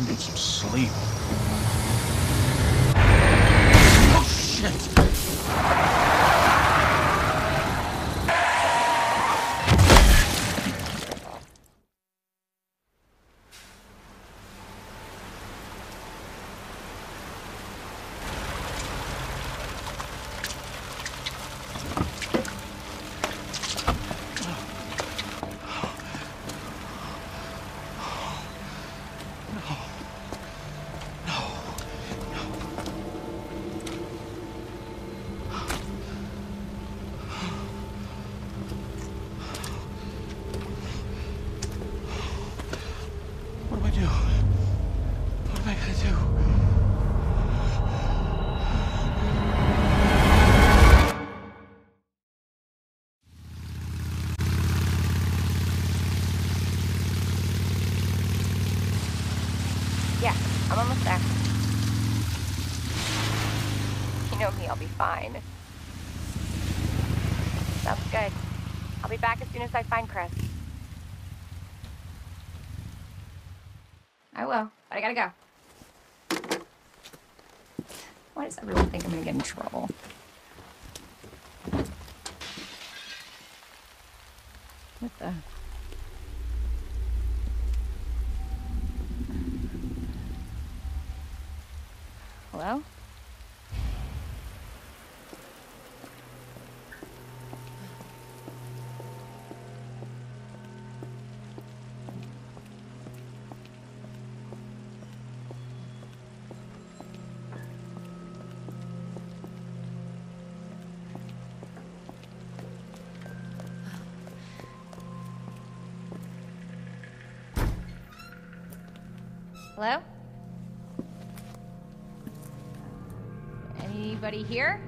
Need some sleep. Fine. Sounds good. I'll be back as soon as I find Chris. I will, but I gotta go. Why does everyone think I'm gonna get in trouble? What the? Hello? Anybody here?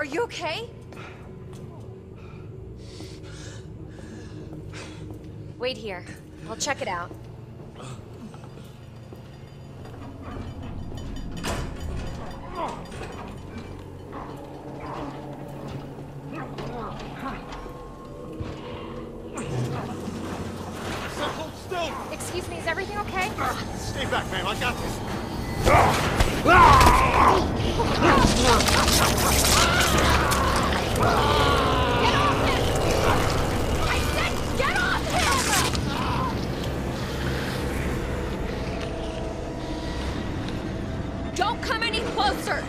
Are you okay? Wait here. I'll check it out. Excuse me, is everything okay? Ah, stay back, ma'am. I got this. Get off him! I said get off him! Don't come any closer!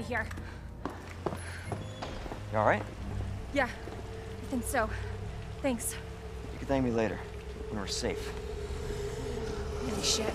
Out of here. You alright? Yeah, I think so. Thanks. You can thank me later, when we're safe. Holy shit.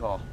Yeah,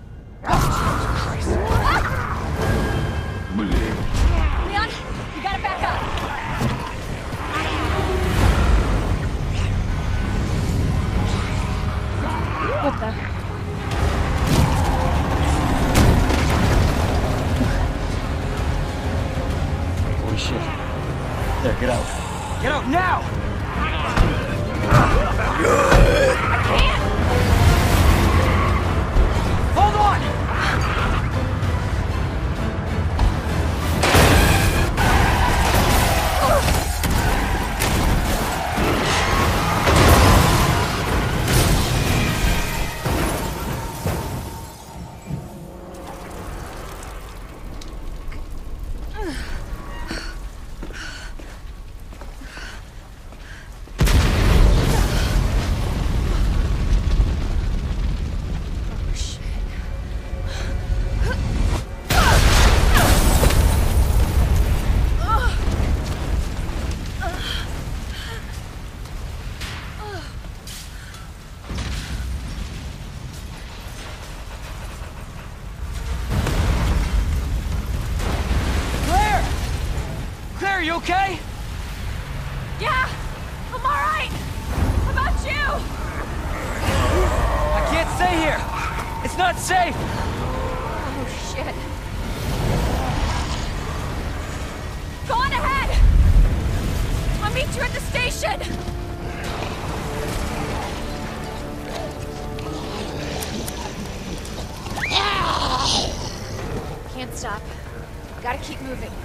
It's not safe. Oh shit. Go on ahead. I'll meet you at the station. Can't stop. Gotta keep moving.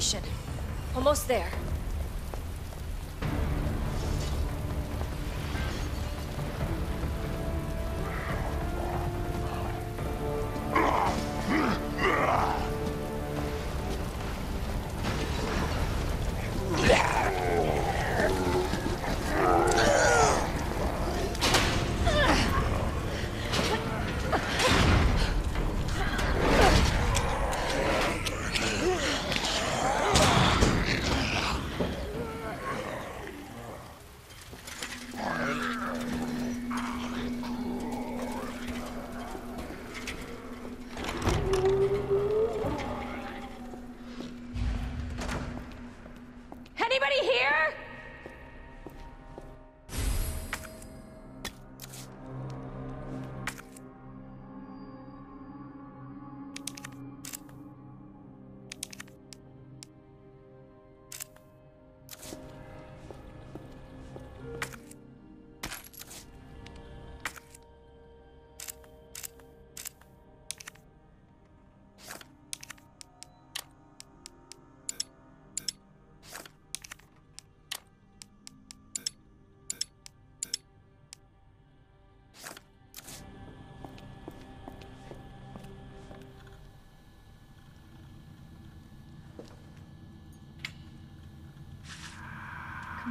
Station. Almost there.